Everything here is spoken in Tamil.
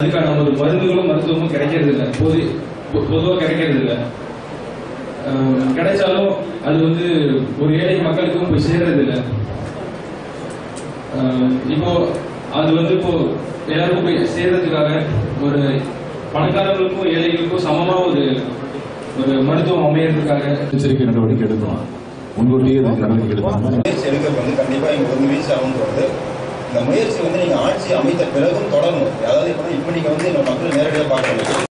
அதுக்கான ஒரு மருந்துகளும் மருத்துவமும் கிடைக்கிறது இல்லை பொது பொ- பொதுவா கிடைக்கிறது இல்லை கிடைச்சாலும் அது வந்து ஒரு ஏழை மக்களுக்கும் போய் சேர்றது இல்லை ஆஹ் இப்போ அது வந்து இப்போ எல்லாருக்கும் போய் சேர்றதுக்காக ஒரு பணக்காரர்களுக்கும் ஏழைகளுக்கும் சமமா ஒரு ஒரு மருத்துவம் அமையறதுக்காக எச்சரிக்கை நடவடிக்கை எடுக்கணும் முன்கூட்டியே நடவடிக்கை எடுக்கிறது வந்து கண்டிப்பா இங்க ஒரு முயற்சி ஆகுன்றது இந்த முயற்சி வந்து நீங்க ஆட்சி அமைத்த பிறகும் தொடரணும் அதாவது இப்ப நீங்க வந்து நம்ம மக்கள் நேரடியாக பார்க்கணும்